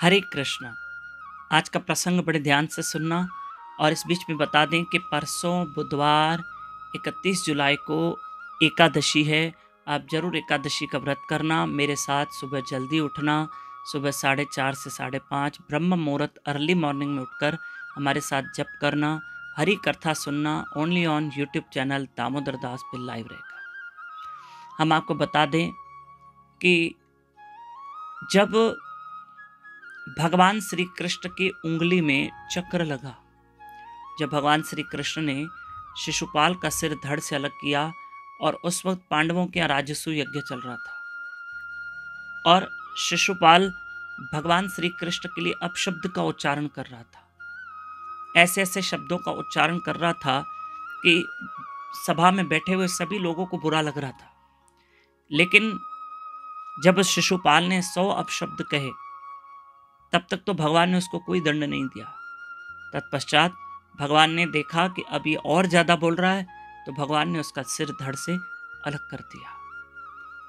हरे कृष्णा। आज का प्रसंग बड़े ध्यान से सुनना और इस बीच में बता दें कि परसों बुधवार 31 जुलाई को एकादशी है। आप ज़रूर एकादशी का व्रत करना, मेरे साथ सुबह जल्दी उठना, सुबह साढ़े चार से साढ़े पाँच, ब्रह्म मुहूर्त अर्ली मॉर्निंग में उठकर हमारे साथ जप करना, हरी कथा सुनना only on YouTube channel Damodar Das पे लाइव रहेगा हम आपको बता दें कि जब भगवान श्री कृष्ण की उंगली में चक्र लगा। जब भगवान श्री कृष्ण ने शिशुपाल का सिर धड़ से अलग किया और उस वक्त पांडवों के यहाँ राजस्व यज्ञ चल रहा था। और शिशुपाल भगवान श्री कृष्ण के लिए अपशब्द का उच्चारण कर रहा था। ऐसे ऐसे शब्दों का उच्चारण कर रहा था कि सभा में बैठे हुए सभी लोगों को बुरा लग रहा था। लेकिन जब शिशुपाल ने सौ अपशब्द कहे तब तक तो भगवान ने उसको कोई दंड नहीं दिया। तत्पश्चात भगवान ने देखा कि अब ये और ज़्यादा बोल रहा है तो भगवान ने उसका सिर धड़ से अलग कर दिया।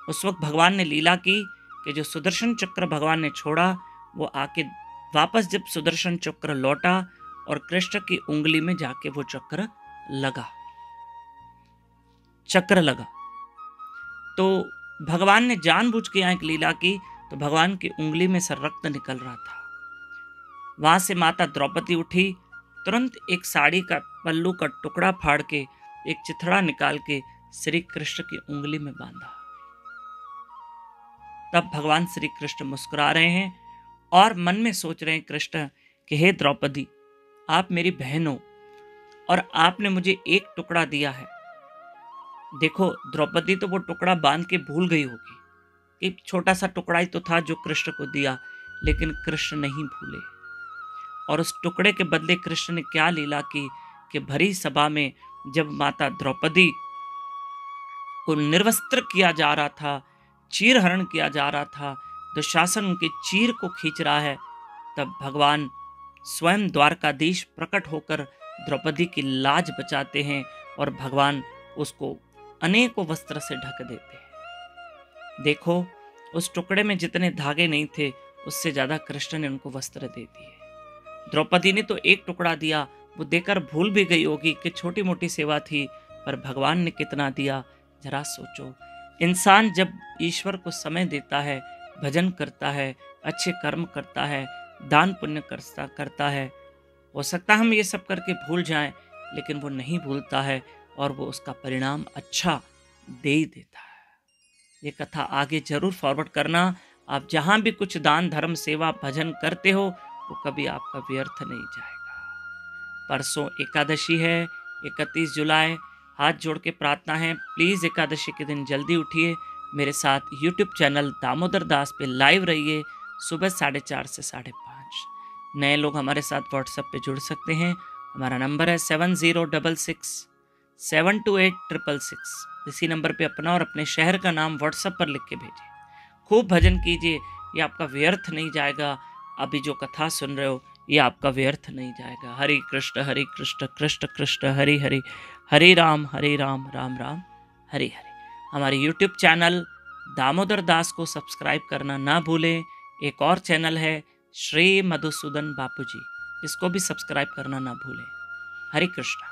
उस वक्त भगवान ने लीला की कि जो सुदर्शन चक्र भगवान ने छोड़ा, वो आके वापस जब सुदर्शन चक्र लौटा और कृष्ण की उंगली में जाके वो चक्र लगा। चक्र लगा। तो भगवान ने जानबूझ के यहाँ एक लीला की तो भगवान की उंगली में से रक्त निकल रहा था। वहाँ से माता द्रौपदी उठी, तुरंत एक साड़ी का पल्लू का टुकड़ा फाड़ के, एक चिथड़ा निकाल के श्री कृष्ण की उंगली में बांधा। तब भगवान श्री कृष्ण मुस्कुरा रहे हैं और मन में सोच रहे हैं, कृष्ण, कि हे द्रौपदी, आप मेरी बहन हो और आपने मुझे एक टुकड़ा दिया है। देखो, द्रौपदी तो वो टुकड़ा बाँध के भूल गई होगी। एक छोटा सा टुकड़ा ही तो था जो कृष्ण को दिया, लेकिन कृष्ण नहीं भूले। और उस टुकड़े के बदले कृष्ण ने क्या लीला की कि भरी सभा में जब माता द्रौपदी को निर्वस्त्र किया जा रहा था चीर हरण किया जा रहा था, दुशासन उनके चीर को खींच रहा है, तब भगवान स्वयं द्वारकाधीश प्रकट होकर द्रौपदी की लाज बचाते हैं और भगवान उसको अनेकों वस्त्र से ढक देते हैं। देखो, उस टुकड़े में जितने धागे नहीं थे, उससे ज़्यादा कृष्ण ने उनको वस्त्र दे दिए। द्रौपदी ने तो एक टुकड़ा दिया, वो देकर भूल भी गई होगी कि छोटी मोटी सेवा थी, पर भगवान ने कितना दिया, जरा सोचो। इंसान जब ईश्वर को समय देता है, भजन करता है, अच्छे कर्म करता है, दान पुण्य करता करता है, हो सकता हम ये सब करके भूल जाएँ, लेकिन वो नहीं भूलता है और वो उसका परिणाम अच्छा दे ही देता है। ये कथा आगे ज़रूर फॉरवर्ड करना। आप जहाँ भी कुछ दान, धर्म, सेवा, भजन करते हो, वो कभी आपका व्यर्थ नहीं जाएगा। परसों एकादशी है, इकतीस जुलाई। हाथ जोड़ के प्रार्थना है प्लीज़ एकादशी के दिन जल्दी उठिए। मेरे साथ यूट्यूब चैनल दामोदर दास पे लाइव रहिए, सुबह साढ़े चार से साढ़े पाँच। नए लोग हमारे साथ व्हाट्सएप पे जुड़ सकते हैं। हमारा नंबर है seven zero double six seven two eight triple six. इसी नंबर पे अपना और अपने शहर का नाम व्हाट्सएप पर लिख के भेजिए। खूब भजन कीजिए, ये आपका व्यर्थ नहीं जाएगा। अभी जो कथा सुन रहे हो, ये आपका व्यर्थ नहीं जाएगा। हरे कृष्ण हरे कृष्ण कृष्ण कृष्ण, हरि हरि, हरे राम हरे राम राम राम, हरे हरे। हमारे यूट्यूब चैनल दामोदर दास को सब्सक्राइब करना ना भूलें। एक और चैनल है श्री मधुसूदन बापू जी इसको भी सब्सक्राइब करना ना भूलें। हरे कृष्ण।